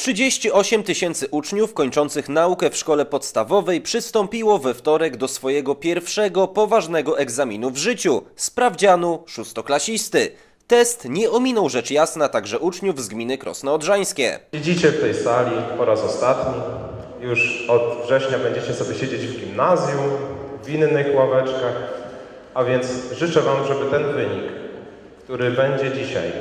38 tysięcy uczniów kończących naukę w szkole podstawowej przystąpiło we wtorek do swojego pierwszego poważnego egzaminu w życiu sprawdzianu szóstoklasisty. Test nie ominął rzecz jasna także uczniów z gminy Krosno Odrzańskie. Siedzicie w tej sali po raz ostatni. Już od września będziecie sobie siedzieć w gimnazjum, w innych ławeczkach. A więc życzę Wam, żeby ten wynik, który będzie dzisiaj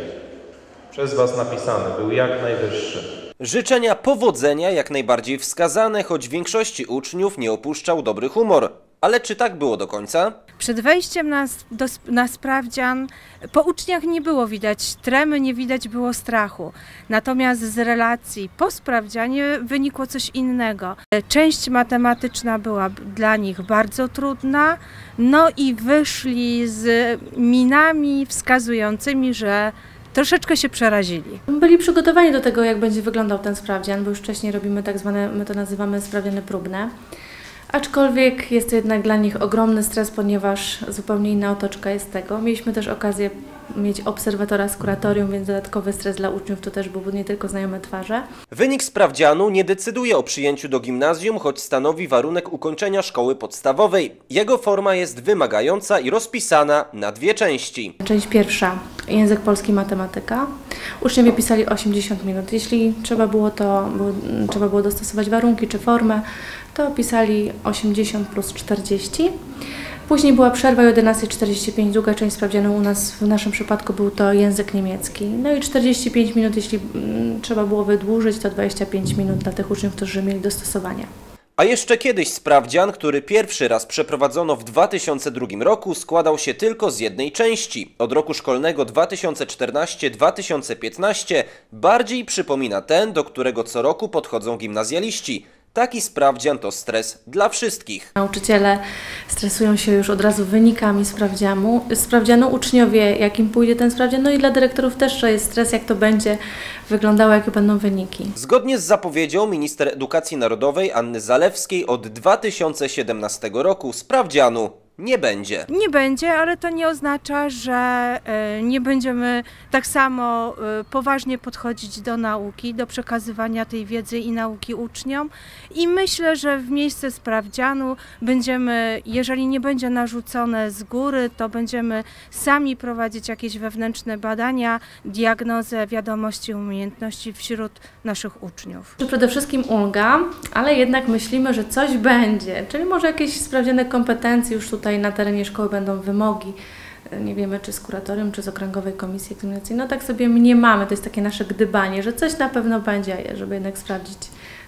przez Was napisany, był jak najwyższy. Życzenia powodzenia jak najbardziej wskazane, choć większości uczniów nie opuszczał dobry humor. Ale czy tak było do końca? Przed wejściem na, do, na sprawdzian po uczniach nie było widać tremy, nie widać było strachu. Natomiast z relacji po sprawdzianie wynikło coś innego. Część matematyczna była dla nich bardzo trudna, no i wyszli z minami wskazującymi, że troszeczkę się przerazili. Byli przygotowani do tego, jak będzie wyglądał ten sprawdzian, bo już wcześniej robimy tak zwane, my to nazywamy sprawdziany próbne. Aczkolwiek jest to jednak dla nich ogromny stres, ponieważ zupełnie inna otoczka jest tego. Mieliśmy też okazję mieć obserwatora z kuratorium, więc dodatkowy stres dla uczniów to też były nie tylko znajome twarze. Wynik sprawdzianu nie decyduje o przyjęciu do gimnazjum, choć stanowi warunek ukończenia szkoły podstawowej. Jego forma jest wymagająca i rozpisana na dwie części. Część pierwsza, język polski, matematyka. Uczniowie pisali 80 minut. Jeśli trzeba było to, było, trzeba było dostosować warunki czy formę, to pisali 80 plus 40. Później była przerwa i o 11.45, druga część sprawdzianu u nas, w naszym przypadku był to język niemiecki. No i 45 minut, jeśli mm, trzeba było wydłużyć, to 25 minut dla tych uczniów, którzy mieli dostosowania. A jeszcze kiedyś sprawdzian, który pierwszy raz przeprowadzono w 2002 roku, składał się tylko z jednej części. Od roku szkolnego 2014-2015 bardziej przypomina ten, do którego co roku podchodzą gimnazjaliści. Taki sprawdzian to stres dla wszystkich. Nauczyciele stresują się już od razu wynikami sprawdzianu. sprawdzianu. Uczniowie, jakim pójdzie ten sprawdzian, no i dla dyrektorów też to jest stres, jak to będzie wyglądało, jakie będą wyniki. Zgodnie z zapowiedzią minister edukacji narodowej Anny Zalewskiej od 2017 roku sprawdzianu nie będzie. Nie będzie, ale to nie oznacza, że e, nie będziemy tak samo e, poważnie podchodzić do nauki, do przekazywania tej wiedzy i nauki uczniom. I myślę, że w miejsce sprawdzianu będziemy, jeżeli nie będzie narzucone z góry, to będziemy sami prowadzić jakieś wewnętrzne badania, diagnozę wiadomości umiejętności wśród naszych uczniów. Przede wszystkim ulga, ale jednak myślimy, że coś będzie, czyli może jakieś sprawdziane kompetencje już tutaj na terenie szkoły będą wymogi. Nie wiemy, czy z kuratorium, czy z okręgowej komisji egzaminacyjnej. No tak sobie mniemamy, to jest takie nasze gdybanie, że coś na pewno będzie, żeby jednak sprawdzić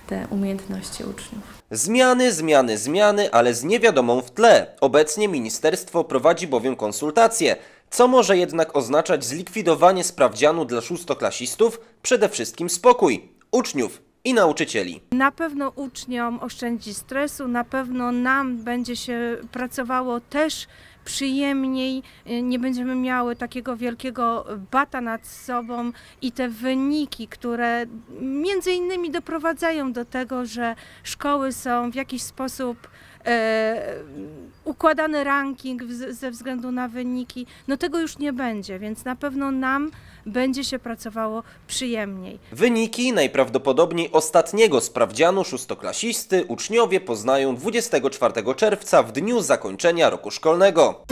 te umiejętności uczniów. Zmiany, zmiany, zmiany, ale z niewiadomą w tle. Obecnie ministerstwo prowadzi bowiem konsultacje, co może jednak oznaczać zlikwidowanie sprawdzianu dla szóstoklasistów, przede wszystkim spokój uczniów i nauczycieli. Na pewno uczniom oszczędzi stresu, na pewno nam będzie się pracowało też przyjemniej, nie będziemy miały takiego wielkiego bata nad sobą i te wyniki, które między innymi doprowadzają do tego, że szkoły są w jakiś sposób układany ranking ze względu na wyniki, no tego już nie będzie, więc na pewno nam będzie się pracowało przyjemniej. Wyniki najprawdopodobniej ostatniego sprawdzianu szóstoklasisty uczniowie poznają 24 czerwca w dniu zakończenia roku szkolnego.